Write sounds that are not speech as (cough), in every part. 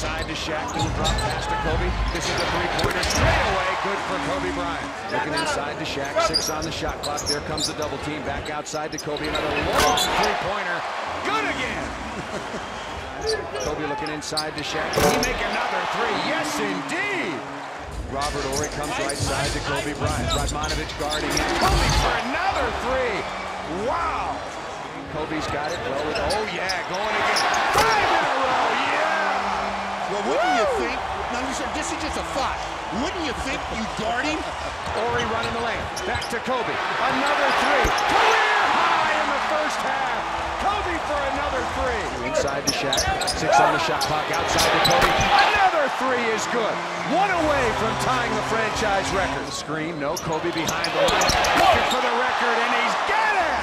side to Shaq, the drop pass to Kobe. This is a three-pointer straight away, good for Kobe Bryant. Looking inside to Shaq, six on the shot clock. There comes the double team, back outside to Kobe. Another long three-pointer, good again. (laughs) Kobe looking inside to Shaq. Can he make another three? Yes, indeed. Robert Horry comes right side to Kobe Bryant. Radmanovich guarding him. Kobe for another three. Wow. Kobe's got it. Well, oh yeah, going again. Now this is- just a thought, wouldn't you think you guard him? Horry running the lane. Back to Kobe. Another three. Career high in the first half. Kobe for another three. Inside to Shaq. Six on the shot clock. Outside to Kobe. Another three is good. One away from tying the franchise record. Screen. No. Kobe behind the line. Looking for the record, and he's got it.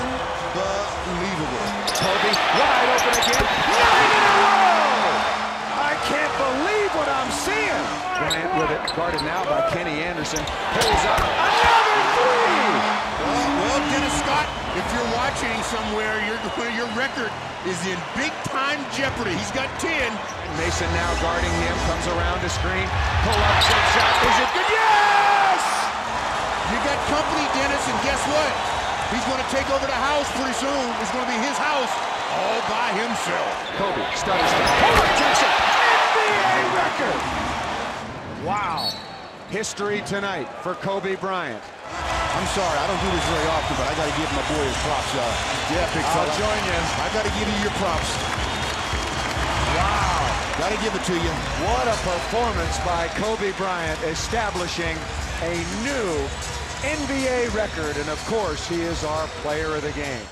Unbelievable. Kobe wide open again. Nine in a row. I can't believe what I'm seeing. Bryant with it. Guarded now by Kenny Anderson. Pulls up. Another three. Well, well, Dennis Scott, if you're watching somewhere, your (laughs) your record is in big-time jeopardy. He's got 10. Mason now guarding him. Comes around to screen. Pull up. Jump shot. Is it good? Yes! You got company, Dennis, and guess what? He's going to take over the house pretty soon. It's going to be his house all by himself. Kobe stutters down. Pull up. Jump shot. NBA record. Wow. History tonight for Kobe Bryant. I'm sorry, I don't do this very often, but I got to give my boy his props. Uh, yeah, big I'll join you. I got to give you your props. Wow. Got to give it to you. What a performance by Kobe Bryant establishing a new NBA record. And of course, he is our player of the game.